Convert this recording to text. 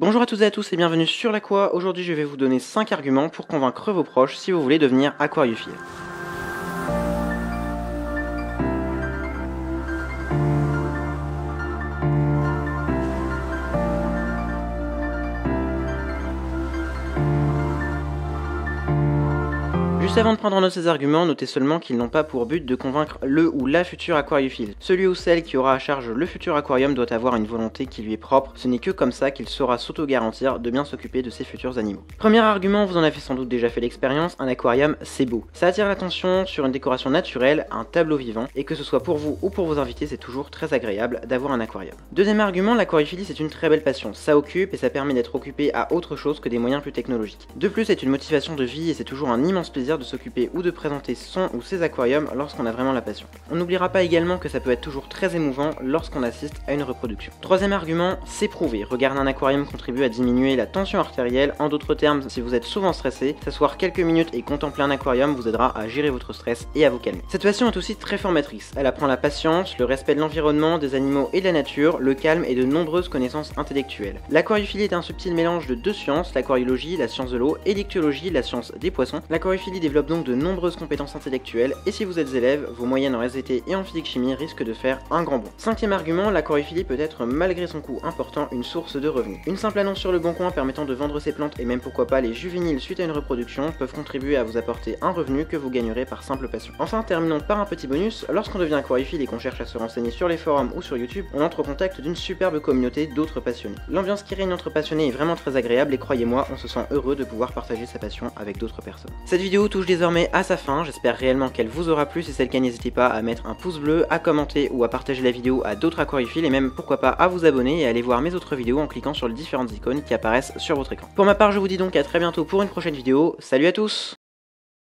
Bonjour à toutes et à tous et bienvenue sur l'Aqua. Aujourd'hui, je vais vous donner 5 arguments pour convaincre vos proches si vous voulez devenir aquariophile. Juste avant de prendre en note ces arguments, notez seulement qu'ils n'ont pas pour but de convaincre le ou la future aquariophile. Celui ou celle qui aura à charge le futur aquarium doit avoir une volonté qui lui est propre, ce n'est que comme ça qu'il saura s'auto-garantir de bien s'occuper de ses futurs animaux. Premier argument, vous en avez sans doute déjà fait l'expérience, un aquarium c'est beau. Ça attire l'attention sur une décoration naturelle, un tableau vivant, et que ce soit pour vous ou pour vos invités, c'est toujours très agréable d'avoir un aquarium. Deuxième argument, l'aquariophilie c'est une très belle passion, ça occupe et ça permet d'être occupé à autre chose que des moyens plus technologiques. De plus, c'est une motivation de vie et c'est toujours un immense plaisir de s'occuper ou de présenter son ou ses aquariums lorsqu'on a vraiment la passion. On n'oubliera pas également que ça peut être toujours très émouvant lorsqu'on assiste à une reproduction. Troisième argument, s'éprouver. Regarder un aquarium contribue à diminuer la tension artérielle. En d'autres termes, si vous êtes souvent stressé, s'asseoir quelques minutes et contempler un aquarium vous aidera à gérer votre stress et à vous calmer. Cette passion est aussi très formatrice. Elle apprend la patience, le respect de l'environnement, des animaux et de la nature, le calme et de nombreuses connaissances intellectuelles. L'aquariophilie est un subtil mélange de deux sciences, l'aquariologie, la science de l'eau, et l'ichthyologie, la science des poissons. L'aquariophilie développe donc de nombreuses compétences intellectuelles et si vous êtes élève, vos moyennes en SVT et en physique-chimie risquent de faire un grand bond. Cinquième argument, la peut être malgré son coût important une source de revenus. Une simple annonce sur le bon coin permettant de vendre ses plantes et même pourquoi pas les juvéniles suite à une reproduction peuvent contribuer à vous apporter un revenu que vous gagnerez par simple passion. Enfin, terminons par un petit bonus, lorsqu'on devient aquariophile et qu'on cherche à se renseigner sur les forums ou sur YouTube, on entre au contact d'une superbe communauté d'autres passionnés. L'ambiance qui règne entre passionnés est vraiment très agréable et croyez-moi, on se sent heureux de pouvoir partager sa passion avec d'autres personnes. Cette vidéo touche désormais à sa fin, j'espère réellement qu'elle vous aura plu, si c'est le cas n'hésitez pas à mettre un pouce bleu, à commenter ou à partager la vidéo à d'autres aquariophiles et même pourquoi pas à vous abonner et à aller voir mes autres vidéos en cliquant sur les différentes icônes qui apparaissent sur votre écran. Pour ma part je vous dis donc à très bientôt pour une prochaine vidéo, salut à tous